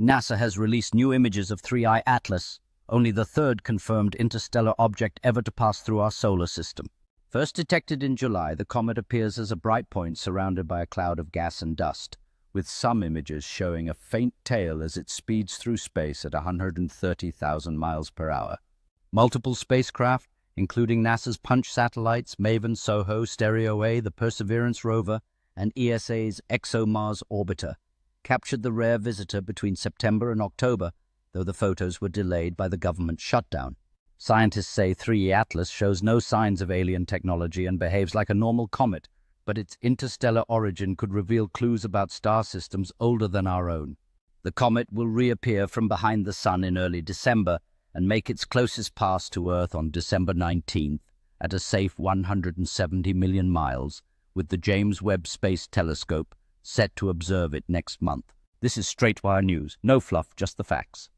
NASA has released new images of 3I Atlas, only the third confirmed interstellar object ever to pass through our solar system. First detected in July, the comet appears as a bright point surrounded by a cloud of gas and dust, with some images showing a faint tail as it speeds through space at 130,000 miles per hour. Multiple spacecraft, including NASA's Punch satellites, MAVEN SOHO, Stereo A, the Perseverance rover, and ESA's ExoMars orbiter, captured the rare visitor between September and October, though the photos were delayed by the government shutdown. Scientists say 3I Atlas shows no signs of alien technology and behaves like a normal comet, but its interstellar origin could reveal clues about star systems older than our own. The comet will reappear from behind the Sun in early December and make its closest pass to Earth on December 19th at a safe 170 million miles, with the James Webb Space Telescope set to observe it next month. This is Straightwire News. No fluff, just the facts.